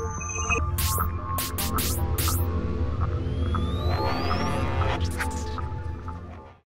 you